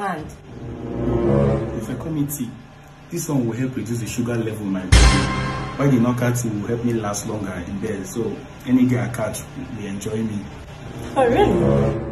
hand? If I call me tea, this one will help reduce the sugar level in my body. While the knockout will help me last longer in bed. So any guy I catch will enjoy me. Oh, really?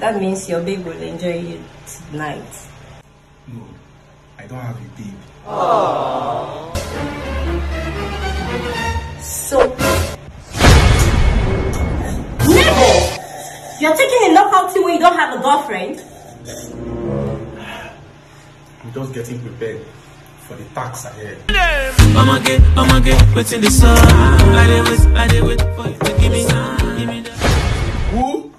That means your babe will enjoy you tonight. No, I don't have a babe. So, never! You're taking a knockout tea when you don't have a girlfriend? We're just getting prepared for the tax ahead. I'ma get, I'ma get, what's in the sun? I did wait, I did wait for you to give me, give me the... Who?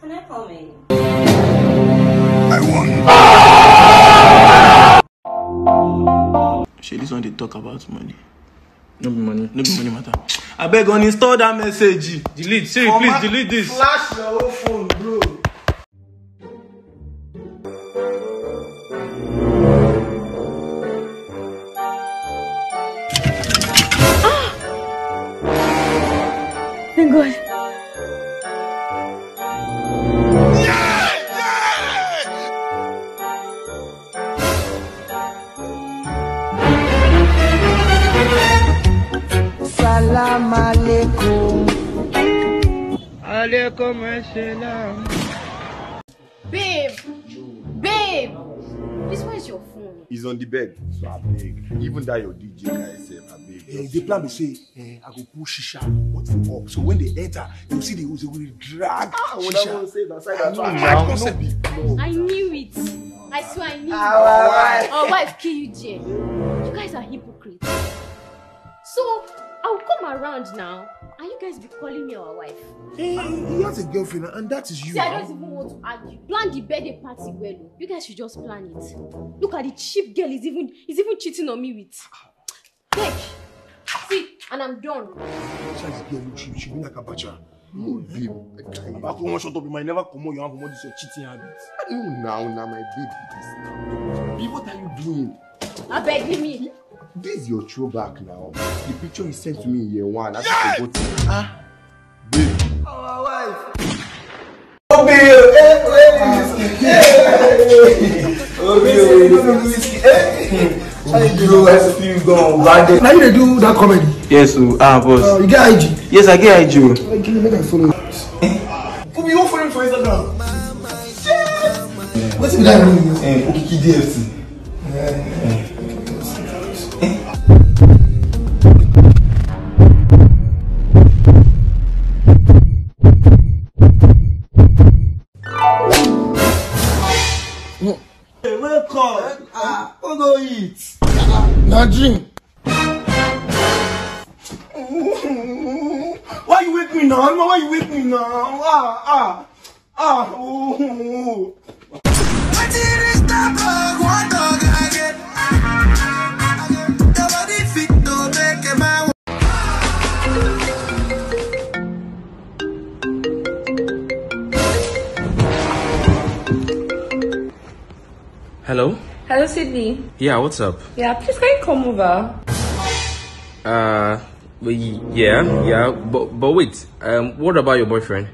Can I come in? I won. Shey, this one dey talk about money. No be money. No be money matter. Abeg uninstall that message. Delete. Siri, please delete this. Flash your whole phone, bro. Thank God. Salam alaikum. Alaikum assalam. Babe! Babe! He's on the bed, so I beg. Even that your DJ guy said, I beg. Eh, the plan be say eh, I go pull shisha what for up so when they enter you see the they will drag shisha. say that side I know, be- I knew it. I swear I knew it. Our wife kill you, Jay. You guys are hypocrites. So, I'll come around now and you guys be calling me our wife. Eh, he has a girlfriend and that is you. See, I don't even want to argue. Plan the birthday party well. oh. You guys should just plan it. Look at the cheap girl is even is even cheating on me with. Take. See, and I'm done. Besides, the girl look she she be like a bacha. No, babe. I can't. Back when one shut up, you might never come out. You have out this your cheating habit. No, now, now, my baby. This. Babe, what are you doing? I beg me. This is your throwback now. The picture you sent to me in year one. I just forgot it. Ah, babe. Now you dey do that comedy. Yes, o. Ah, boss. Uh, you get IG. Yes, I get IG. o. Uh, me make I follow. Who be you follow for Instagram? Wetin be that name? Okiki DFC. Sydney. Yeah, what's up? Yeah, please can you come over? Uh, well, yeah, yeah, but but wait. Um, what about your boyfriend?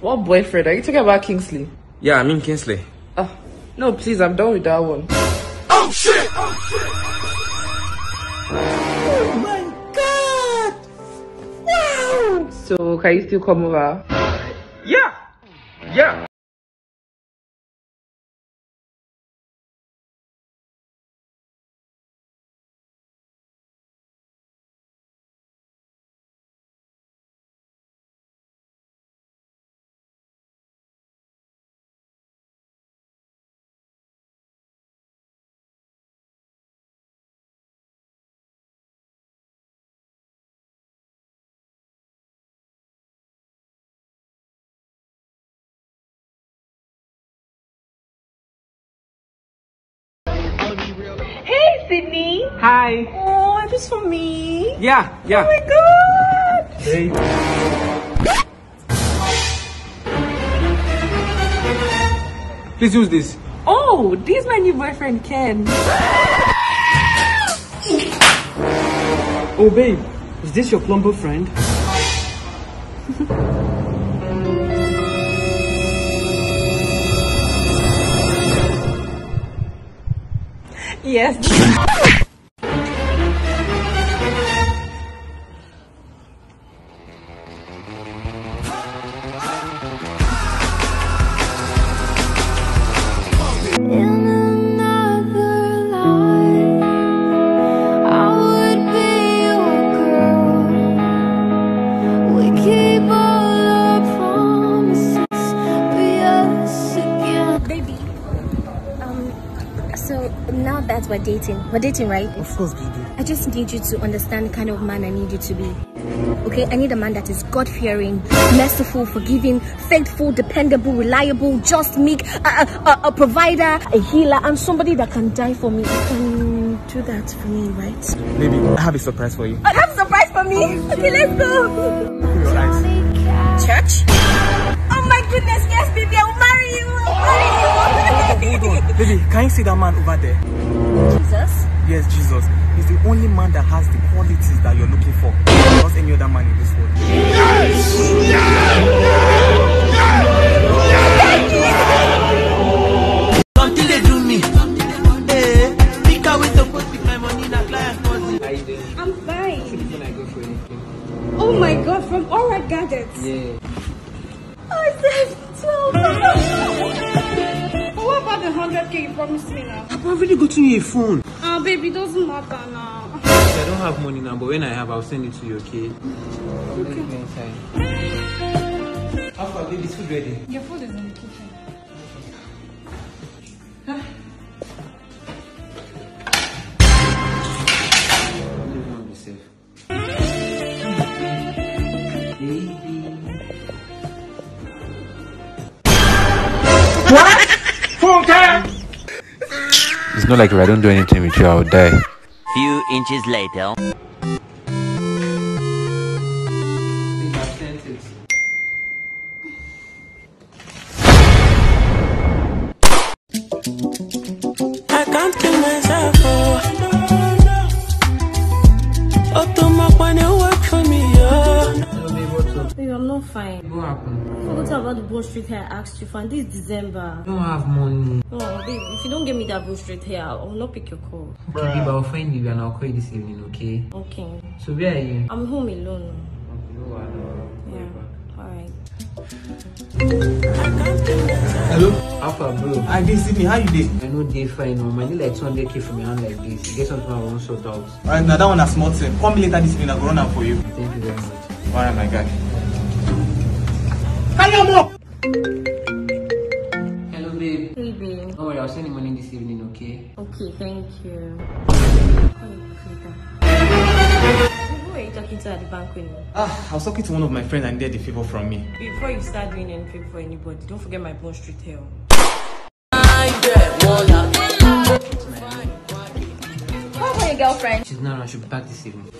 What boyfriend? Are you talking about Kingsley? Yeah, I mean Kingsley. Oh, no, please, I'm done with that one. Oh, shit! Oh, shit! so, can you still come over? Sydney. Hi. Oh, this for me. Yeah, yeah. Oh my god. Hey. Please use this. Oh, this is my new boyfriend, Ken. Oh, babe, is this your plumber friend? Yes. that we're dating, we're dating, right? Of course, baby. I just need you to understand the kind of man I need you to be. Okay, I need a man that is God fearing, merciful, forgiving, faithful, dependable, reliable, just meek, a, a, a provider, a healer, and somebody that can die for me. You can do that for me, right? Baby, I have a surprise for you. I have a surprise for me. Okay, let's go. Church? Oh my goodness, yes, baby, Hold on. Baby, can you see that man over there? Jesus? Yes, Jesus. He's the only man that has the qualities that you're looking for. Not any other man in this world. 100k you promised me now? I've already gotten you a phone. Ah, oh, baby, doesn't matter now. I don't have money now, but when I have, I'll send it to you, okay? Okay. How far, baby? Is food ready? Your food is in the kitchen. It's not like if I don't do anything with you, I'll die. Few inches later. Fine. What happened? Forgot about the bone straight hair I asked you for, and this December. I don't have money. Oh, babe, if you don't get me that bone straight hair, I will not pick your call. Okay, babe, I'll find you and I'll call you this evening, okay? Okay. So where are you? I'm home alone. Okay, no wahala. Yeah. Alright. Hello? Alpha, bro. I did see me. How you did? I know they fine, no. I need like 200k from your hand like this. You get something I want to sort out. Alright, now that one a small thing. Call me later this evening. I'll go run am for you. Thank you very much. Alright, my guy. Carry am! Hello, babe. Hey, babe. Don't worry, I'll send you money this evening, okay? Okay, thank you. Call you later. Who are you talking to at the bank with me? Ah, I was talking to one of my friends and they had a favor from me. Before you start doing anything for anybody, don't forget my bone straight hair. How about your girlfriend? She's not around, she'll be back this evening.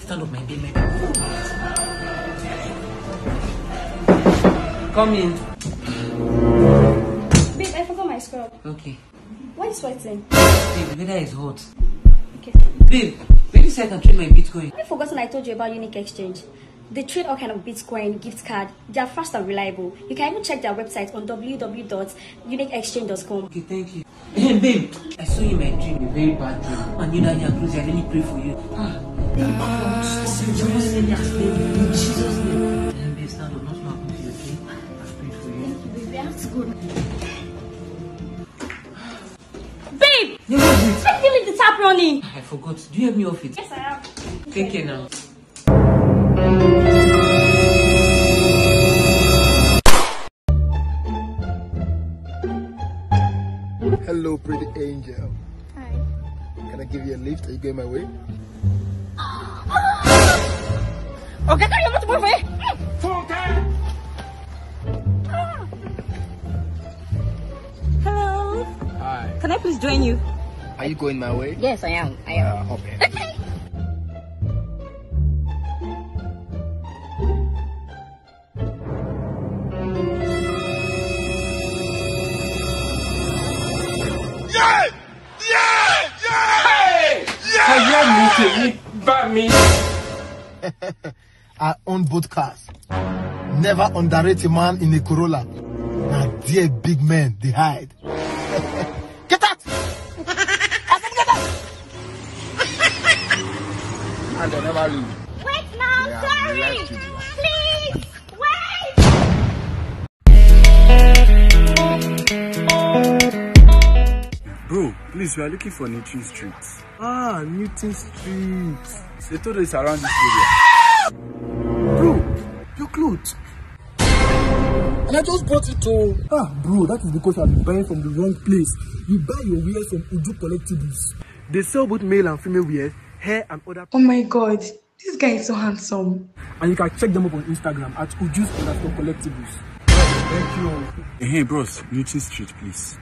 Stand up, my babe, Come in. Babe, I forgot my scrub. Okay. Why are you sweating? Babe, the weather is hot. Okay. Babe, where you say I can trade my Bitcoin? Have you forgotten I told you about Unique Exchange? They trade all kind of Bitcoin, gift card. They are fast and reliable. You can even check their website on www.uniqueexchange.com. Okay, thank you. Hey, babe, I saw you in my dream, a very bad dream. And you that you're crazy, let me pray for you. Ah, babe, I want to stop you. Just let me ask you in Jesus' name. Hey, babe, stand up, nothing to you, okay? I've prayed for you. That's good. Babe! Yeah, what is it? Check the leave the tap running! I forgot. Do you have me off it? Yes, I have. Take care now. Hello, pretty angel. Hi. Can I give you a lift? Are you going my way? Okay, tell you what to move Can I please join you? Are you going my way? Yes, I am. I am. Uh, in. Okay. I own both cars. Never underrate a man in a Corolla. Now, dear big men, they hide. And they never leave. Wait now, Yeah, sorry. Like. Please, wait. Bro, please, we are looking for Newton Street. Ah, Newton Street. They told us around this area. Bro, your clothes. And I just bought it to. Ah, bro, that is because you have been buying from the wrong place. You buy your wear from Uju Collectibles. They sell both male and female wear, hair and other. Oh my god, this guy is so handsome. And you can check them up on Instagram at Uju's underscore collectibles. Thank you. Hey, bros, Newton Street, please.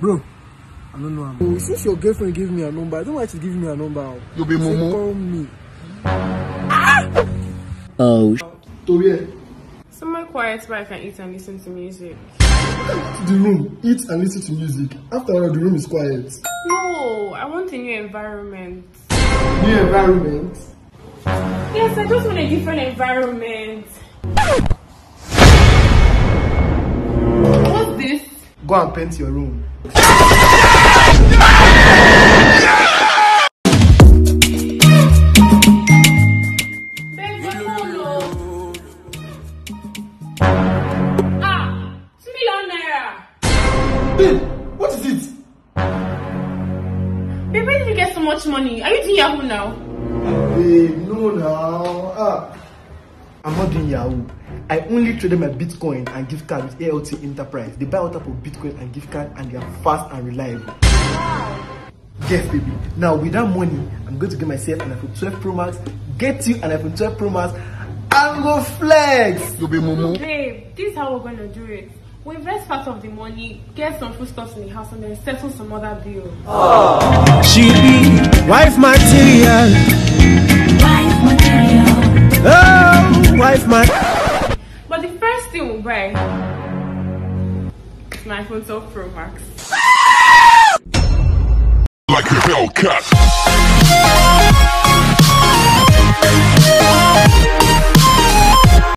Bro, I don't know. am. Oh, since your girlfriend gave me a number, I don't want you to give me a number. Oh. You be Momo. Call me. Ah! Oh. To where? Eh? Somewhere quiet where I can eat and listen to music. The room. Eat and listen to music. After all, the room is quiet. No, I want a new environment. New environment. Yes, I just want a different environment. What's this? Go and paint your room. Money? Are you doing Yahoo now? Babe, no now. Ah. I'm not doing Yahoo. I only traded my Bitcoin and gift card with ALT Enterprise. They buy all type of Bitcoin and gift card and they are fast and reliable. Yes, baby. Now with that money, I'm going to get myself an iPhone 12 Pro Max, get you an iPhone 12 Pro Max, and go flex. You'll be Momo. Babe, this is how we're gonna do it. We invest part of the money, get some foodstuffs in the house, and then settle some other bills. She be wife material. Wife material. Oh, wife material. But the first thing we'll buy is my iPhone 12 Pro Max. Like a Hellcat.